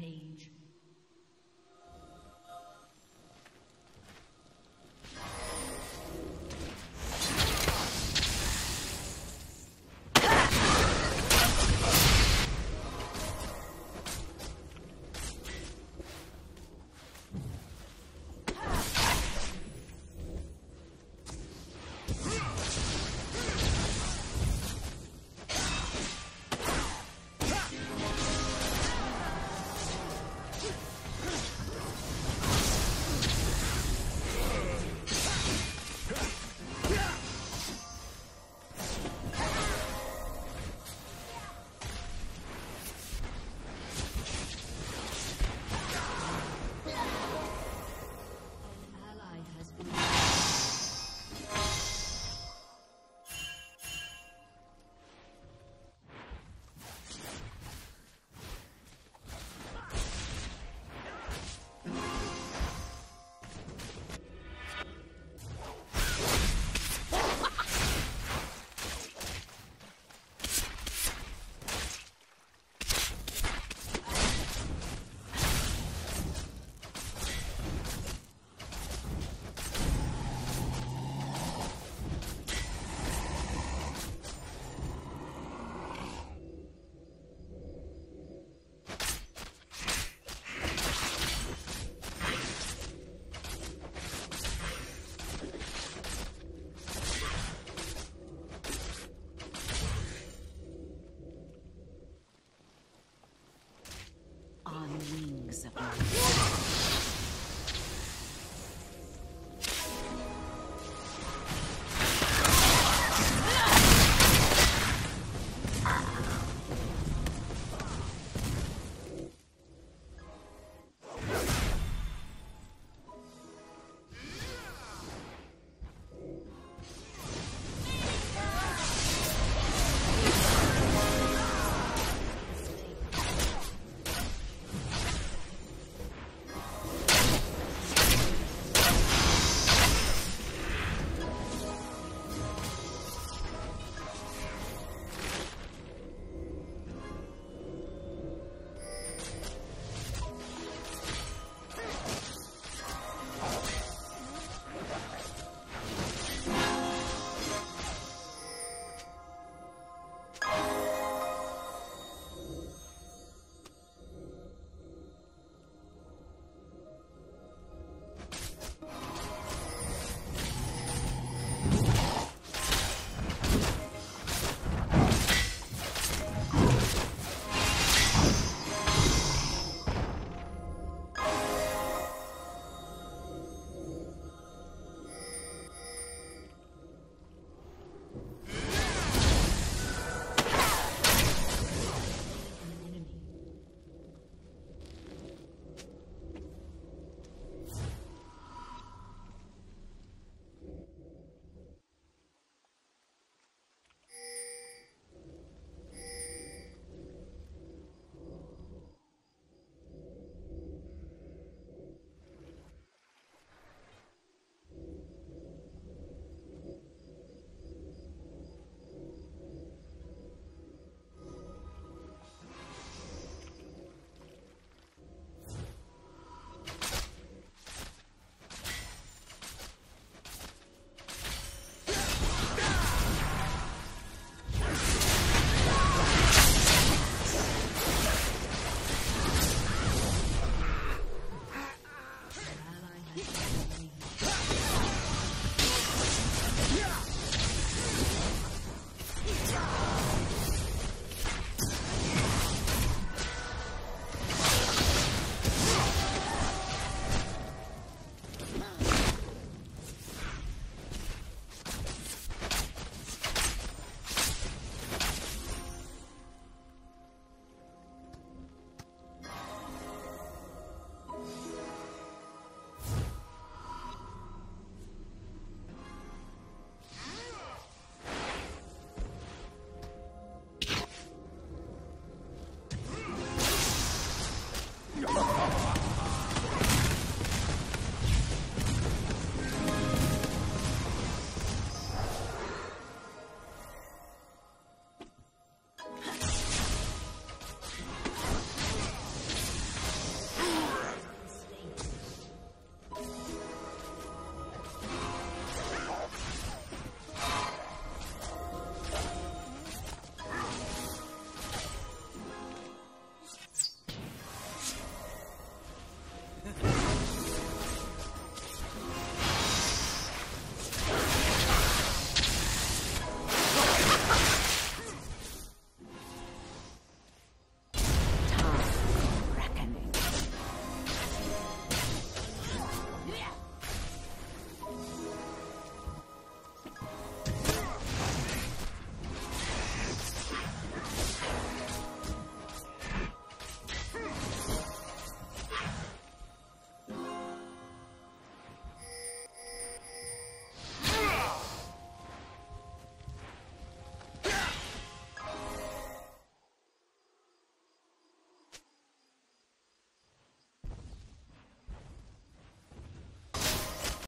page.